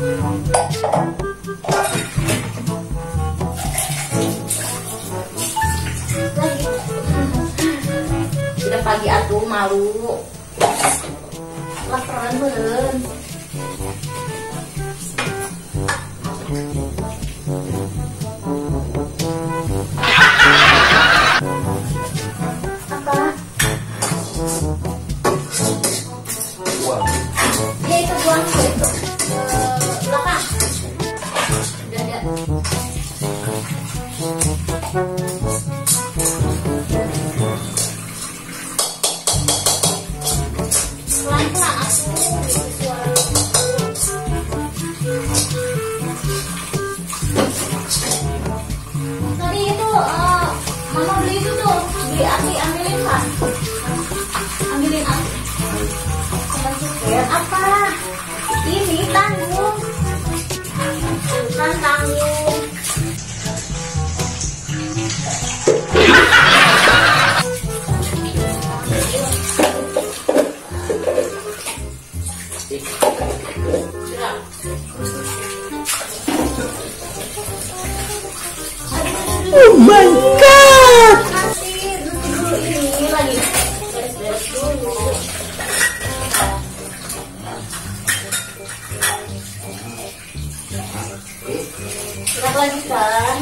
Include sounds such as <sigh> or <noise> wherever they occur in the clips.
Udah pagi atuh malu. Laparan beureun. Apa? Ya itu buang itu. Apa? Ini tanggung Oh my god! Kan?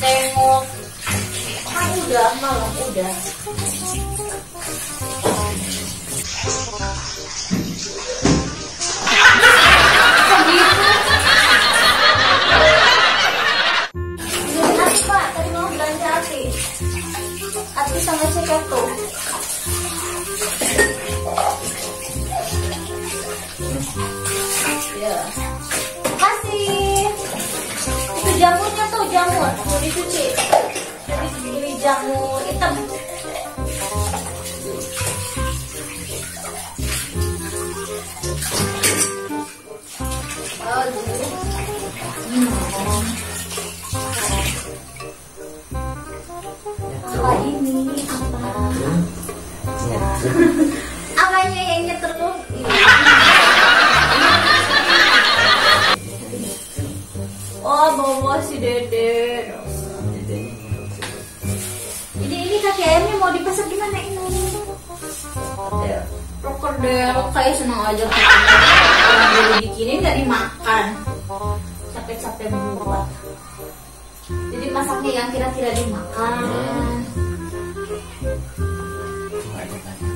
Tengok. Ah udah malam udah. Kok gitu? Ini Ati jamurnya tuh jamur Mau dicuci Jadi beli jamur hitam. Apa ini? Apa? <laughs> Apanya yang nyeter Oh, bawa si Dede. Ini ini kaki ayamnya mau dipasang gimana ini? Krokodil kayak senang aja Orang dulu bikinin nggak dimakan. Capek-capek buat. Jadi masaknya yang kira-kira dimakan. Ada kan?